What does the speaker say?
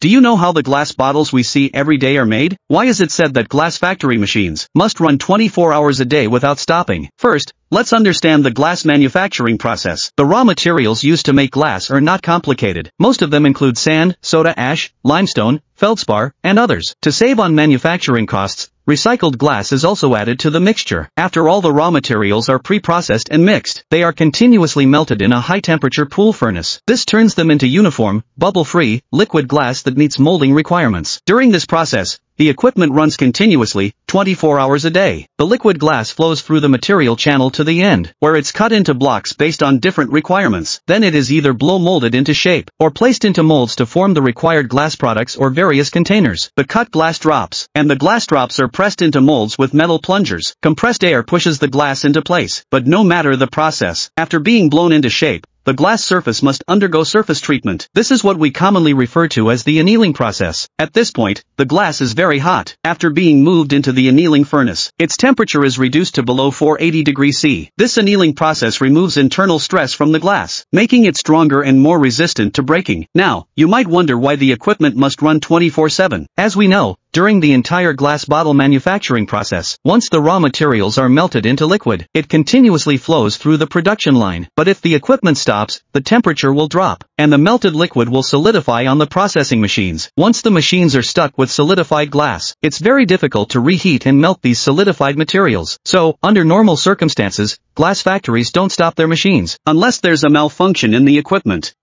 Do you know how the glass bottles we see every day are made? Why is it said that glass factory machines must run 24 hours a day without stopping? First, let's understand the glass manufacturing process. The raw materials used to make glass are not complicated. Most of them include sand, soda ash, limestone, feldspar, and others. To save on manufacturing costs, Recycled glass is also added to the mixture. After all the raw materials are pre-processed and mixed, they are continuously melted in a high-temperature pool furnace. This turns them into uniform, bubble-free, liquid glass that meets molding requirements. During this process, the equipment runs continuously, 24 hours a day. The liquid glass flows through the material channel to the end, where it's cut into blocks based on different requirements. Then it is either blow molded into shape, or placed into molds to form the required glass products or various containers. The cut glass drops, and the glass drops are pressed into molds with metal plungers. Compressed air pushes the glass into place, but no matter the process, after being blown into shape, the glass surface must undergo surface treatment. This is what we commonly refer to as the annealing process. At this point, the glass is very hot. After being moved into the annealing furnace, its temperature is reduced to below 480 degrees C. This annealing process removes internal stress from the glass, making it stronger and more resistant to breaking. Now, you might wonder why the equipment must run 24-7. As we know, during the entire glass bottle manufacturing process. Once the raw materials are melted into liquid, it continuously flows through the production line. But if the equipment stops, the temperature will drop, and the melted liquid will solidify on the processing machines. Once the machines are stuck with solidified glass, it's very difficult to reheat and melt these solidified materials. So, under normal circumstances, glass factories don't stop their machines, unless there's a malfunction in the equipment.